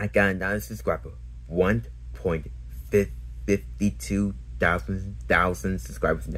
I got another subscriber. 1.52 thousand subscribers now.